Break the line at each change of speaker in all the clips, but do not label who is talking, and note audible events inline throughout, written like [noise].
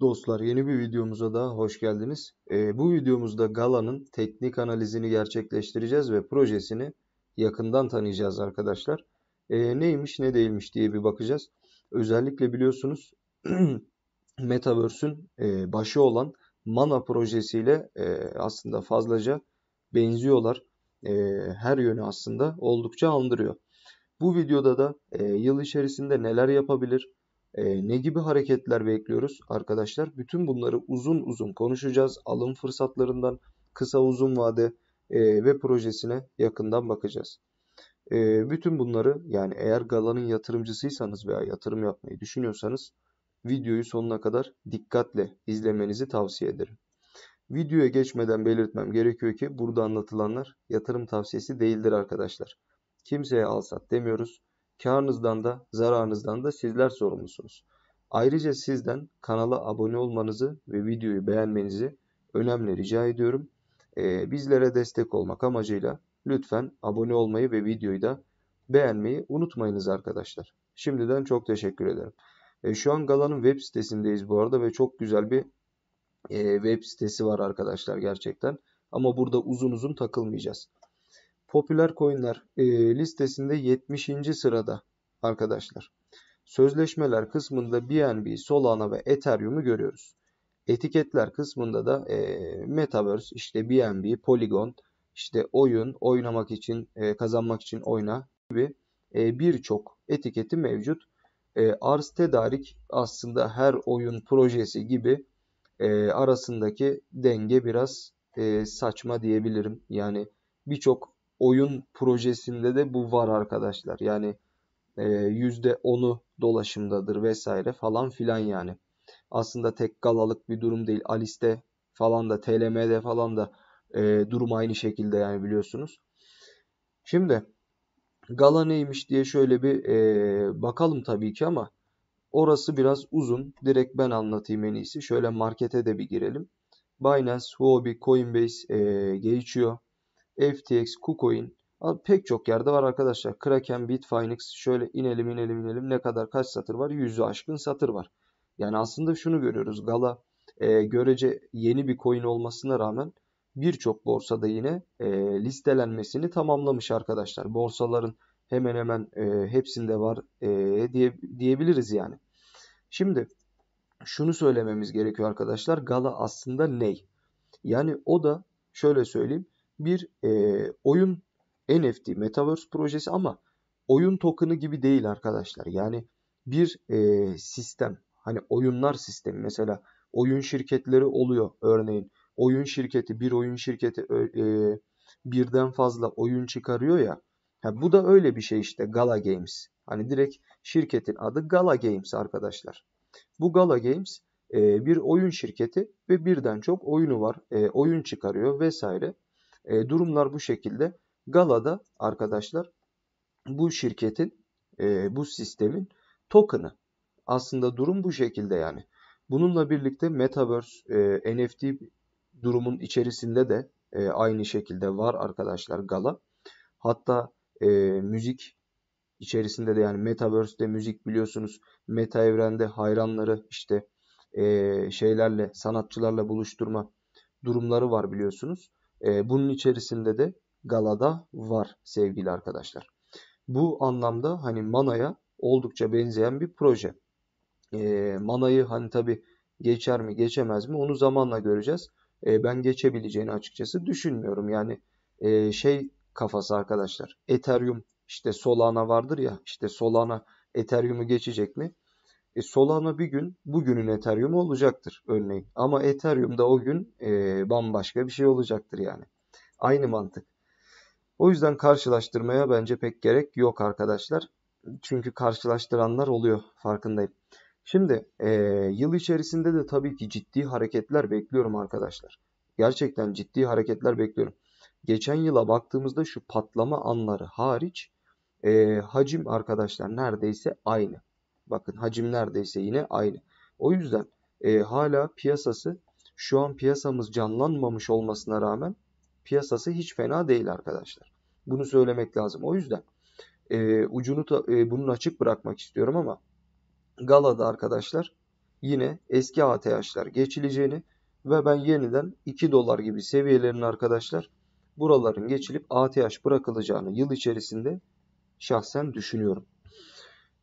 Dostlar yeni bir videomuza da hoş geldiniz. Ee, bu videomuzda Gala'nın teknik analizini gerçekleştireceğiz ve projesini yakından tanıyacağız arkadaşlar. Ee, neymiş ne değilmiş diye bir bakacağız. Özellikle biliyorsunuz [clears throat] Metaverse'ün e, başı olan Mana projesiyle e, aslında fazlaca benziyorlar. E, her yönü aslında oldukça andırıyor. Bu videoda da e, yıl içerisinde neler yapabilir, e, ne gibi hareketler bekliyoruz arkadaşlar? Bütün bunları uzun uzun konuşacağız. Alım fırsatlarından kısa uzun vade e, ve projesine yakından bakacağız. E, bütün bunları yani eğer Gala'nın yatırımcısıysanız veya yatırım yapmayı düşünüyorsanız videoyu sonuna kadar dikkatle izlemenizi tavsiye ederim. Videoya geçmeden belirtmem gerekiyor ki burada anlatılanlar yatırım tavsiyesi değildir arkadaşlar. Kimseye al sat demiyoruz. Karınızdan da zararınızdan da sizler sorumlusunuz. Ayrıca sizden kanala abone olmanızı ve videoyu beğenmenizi önemli rica ediyorum. Ee, bizlere destek olmak amacıyla lütfen abone olmayı ve videoyu da beğenmeyi unutmayınız arkadaşlar. Şimdiden çok teşekkür ederim. E, şu an Gala'nın web sitesindeyiz bu arada ve çok güzel bir e, web sitesi var arkadaşlar gerçekten. Ama burada uzun uzun takılmayacağız. Popüler coinler e, listesinde 70. sırada arkadaşlar. Sözleşmeler kısmında BNB, Solana ve Ethereum'u görüyoruz. Etiketler kısmında da e, Metaverse, işte BNB, Polygon, işte oyun, oynamak için, e, kazanmak için oyna gibi e, birçok etiketi mevcut. E, arz tedarik aslında her oyun projesi gibi e, arasındaki denge biraz e, saçma diyebilirim. Yani birçok oyun projesinde de bu var arkadaşlar. Yani %10'u e, dolaşımdadır vesaire falan filan yani. Aslında tek galalık bir durum değil. Alice'de falan da TLM'de falan da e, durum aynı şekilde yani biliyorsunuz. Şimdi Gala neymiş diye şöyle bir e, bakalım tabii ki ama orası biraz uzun. Direkt ben anlatayım en iyisi. Şöyle markete de bir girelim. Binance, Huobi, Coinbase e, geçiyor. FTX, KuCoin pek çok yerde var arkadaşlar. Kraken, Bitfinex şöyle inelim inelim inelim ne kadar kaç satır var? Yüzü aşkın satır var. Yani aslında şunu görüyoruz. Gala e, görece yeni bir coin olmasına rağmen birçok borsada yine e, listelenmesini tamamlamış arkadaşlar. Borsaların hemen hemen e, hepsinde var e, diye diyebiliriz yani. Şimdi şunu söylememiz gerekiyor arkadaşlar. Gala aslında ney? Yani o da şöyle söyleyeyim bir e, oyun NFT Metaverse projesi ama oyun token'ı gibi değil arkadaşlar. Yani bir e, sistem hani oyunlar sistemi mesela oyun şirketleri oluyor örneğin oyun şirketi bir oyun şirketi e, birden fazla oyun çıkarıyor ya. Ha, bu da öyle bir şey işte Gala Games. Hani direkt şirketin adı Gala Games arkadaşlar. Bu Gala Games e, bir oyun şirketi ve birden çok oyunu var. E, oyun çıkarıyor vesaire. E, durumlar bu şekilde. Gala'da arkadaşlar bu şirketin, e, bu sistemin token'ı. Aslında durum bu şekilde yani. Bununla birlikte Metaverse, e, NFT durumun içerisinde de e, aynı şekilde var arkadaşlar Gala. Hatta e, müzik içerisinde de yani Metaverse'de müzik biliyorsunuz meta evrende hayranları işte e, şeylerle sanatçılarla buluşturma durumları var biliyorsunuz. E, bunun içerisinde de Galada var sevgili arkadaşlar. Bu anlamda hani Mana'ya oldukça benzeyen bir proje. E, Mana'yı hani tabi geçer mi geçemez mi onu zamanla göreceğiz. E, ben geçebileceğini açıkçası düşünmüyorum. Yani e, şey kafası arkadaşlar. Ethereum işte Solana vardır ya işte Solana Ethereum'u geçecek mi? E, Solana bir gün bugünün Ethereum olacaktır örneğin. Ama Ethereum da o gün e, bambaşka bir şey olacaktır yani. Aynı mantık. O yüzden karşılaştırmaya bence pek gerek yok arkadaşlar. Çünkü karşılaştıranlar oluyor farkındayım. Şimdi e, yıl içerisinde de tabii ki ciddi hareketler bekliyorum arkadaşlar. Gerçekten ciddi hareketler bekliyorum. Geçen yıla baktığımızda şu patlama anları hariç e, hacim arkadaşlar neredeyse aynı. Bakın hacim neredeyse yine aynı. O yüzden e, hala piyasası şu an piyasamız canlanmamış olmasına rağmen piyasası hiç fena değil arkadaşlar. Bunu söylemek lazım. O yüzden e, ucunu ta, e, bunun açık bırakmak istiyorum ama Gala'da arkadaşlar yine eski ATH'lar geçileceğini ve ben yeniden 2 dolar gibi seviyelerin arkadaşlar buraların geçilip ATH bırakılacağını yıl içerisinde şahsen düşünüyorum.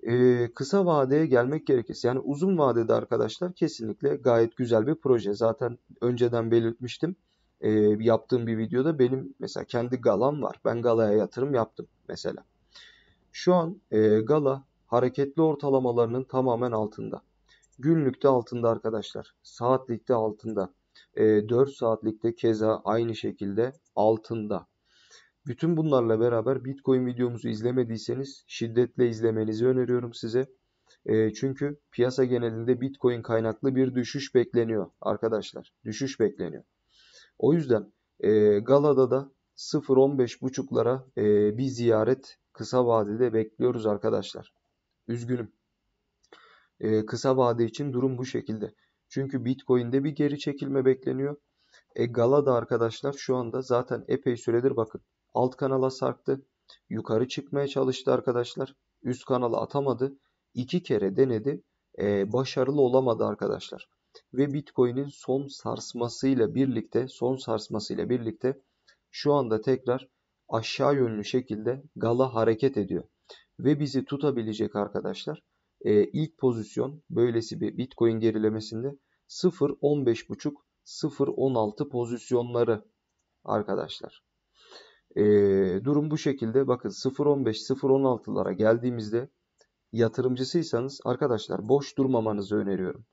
Ee, kısa vadeye gelmek gerekirse yani uzun vadede arkadaşlar kesinlikle gayet güzel bir proje. Zaten önceden belirtmiştim. Ee, yaptığım bir videoda benim mesela kendi galam var. Ben galaya yatırım yaptım mesela. Şu an e, gala hareketli ortalamalarının tamamen altında. Günlükte altında arkadaşlar. Saatlikte altında. E, 4 saatlikte keza aynı şekilde altında. Bütün bunlarla beraber Bitcoin videomuzu izlemediyseniz şiddetle izlemenizi öneriyorum size. E, çünkü piyasa genelinde Bitcoin kaynaklı bir düşüş bekleniyor arkadaşlar. Düşüş bekleniyor. O yüzden e, Galada da 0.15.5'lara e, bir ziyaret kısa vadede bekliyoruz arkadaşlar. Üzgünüm. E, kısa vade için durum bu şekilde. Çünkü Bitcoin'de bir geri çekilme bekleniyor. E, Galada arkadaşlar şu anda zaten epey süredir bakın alt kanala sarktı. Yukarı çıkmaya çalıştı arkadaşlar. Üst kanala atamadı. İki kere denedi. E, başarılı olamadı arkadaşlar. Ve Bitcoin'in son sarsmasıyla birlikte, son sarsmasıyla birlikte şu anda tekrar aşağı yönlü şekilde gala hareket ediyor. Ve bizi tutabilecek arkadaşlar e, ilk pozisyon böylesi bir Bitcoin gerilemesinde 0.15.5 0.16 pozisyonları arkadaşlar. E, durum bu şekilde. Bakın 0.15 0.16'lara geldiğimizde yatırımcısıysanız arkadaşlar boş durmamanızı öneriyorum.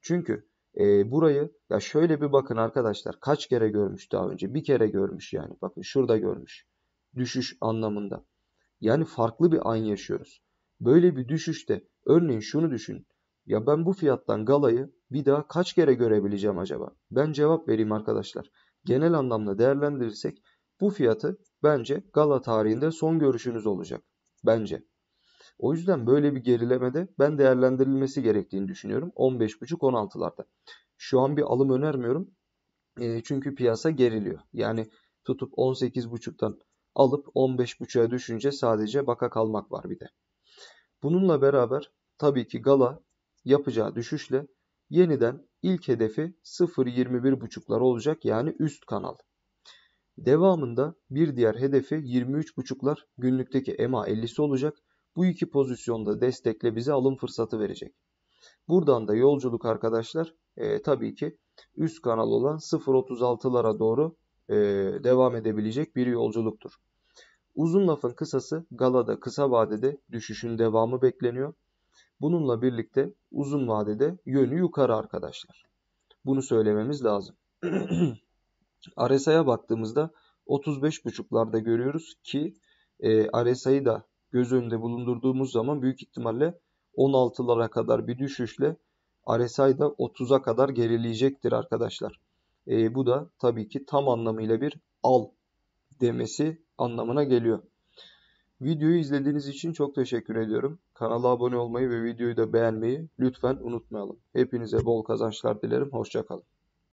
Çünkü e, burayı ya şöyle bir bakın arkadaşlar kaç kere görmüş daha önce? Bir kere görmüş yani. Bakın şurada görmüş. Düşüş anlamında. Yani farklı bir an yaşıyoruz. Böyle bir düşüşte örneğin şunu düşün. Ya ben bu fiyattan galayı bir daha kaç kere görebileceğim acaba? Ben cevap vereyim arkadaşlar. Genel anlamda değerlendirirsek bu fiyatı bence gala tarihinde son görüşünüz olacak bence o yüzden böyle bir gerilemede ben değerlendirilmesi gerektiğini düşünüyorum. 15.5-16'larda. Şu an bir alım önermiyorum. E, çünkü piyasa geriliyor. Yani tutup 18.5'tan alıp 15.5'a düşünce sadece baka kalmak var bir de. Bununla beraber tabii ki Gala yapacağı düşüşle yeniden ilk hedefi 0.21.5'lar olacak yani üst kanal. Devamında bir diğer hedefi 23.5'lar günlükteki EMA 50'si olacak bu iki pozisyonda destekle bize alım fırsatı verecek. Buradan da yolculuk arkadaşlar e, tabii ki üst kanal olan 0.36'lara doğru e, devam edebilecek bir yolculuktur. Uzun lafın kısası galada kısa vadede düşüşün devamı bekleniyor. Bununla birlikte uzun vadede yönü yukarı arkadaşlar. Bunu söylememiz lazım. [clears throat] RSI'ye baktığımızda 35.5'larda görüyoruz ki e, RSI'yi da göz önünde bulundurduğumuz zaman büyük ihtimalle 16'lara kadar bir düşüşle RSI da 30'a kadar gerileyecektir arkadaşlar. E, bu da tabii ki tam anlamıyla bir al demesi anlamına geliyor. Videoyu izlediğiniz için çok teşekkür ediyorum. Kanala abone olmayı ve videoyu da beğenmeyi lütfen unutmayalım. Hepinize bol kazançlar dilerim. Hoşçakalın.